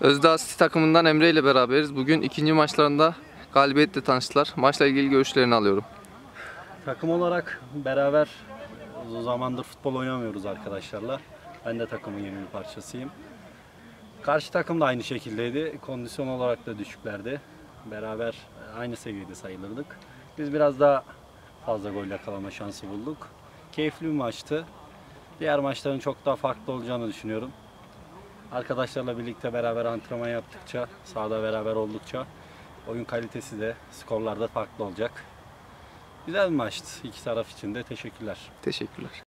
Özdağ City takımından Emre ile beraberiz. Bugün ikinci maçlarında galibiyetle tanıştılar. Maçla ilgili görüşlerini alıyorum. Takım olarak beraber uzun zamandır futbol oynamıyoruz arkadaşlarla. Ben de takımın yeni bir parçasıyım. Karşı takım da aynı şekildeydi. Kondisyon olarak da düşüklerdi. Beraber aynı seviyede sayılırdık. Biz biraz daha fazla gol yakalama şansı bulduk. Keyifli bir maçtı. Diğer maçların çok daha farklı olacağını düşünüyorum. Arkadaşlarla birlikte beraber antrenman yaptıkça, sahada beraber oldukça oyun kalitesi de skorlarda farklı olacak. Güzel bir maçtı. İki taraf için de teşekkürler. Teşekkürler.